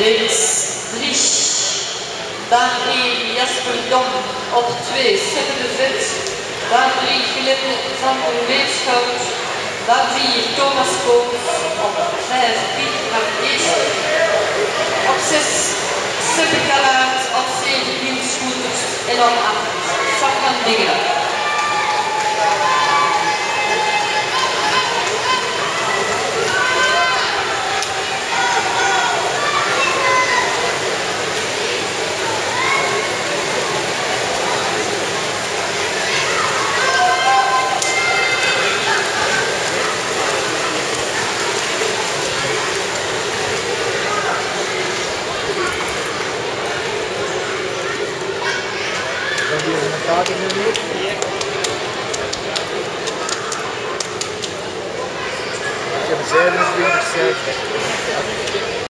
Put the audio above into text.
Reeds 3. Baan 1 Jasper Dom op 2 Seppe de Vet. Baan 3 Philippe van Weerschout. Baan 4 Thomas Koos op 5 Piet van Eester. Op 6 Seppe Kalaert op 7 Niels Scooters en op 8 Sakman Dingelen. Temos erros de insetos.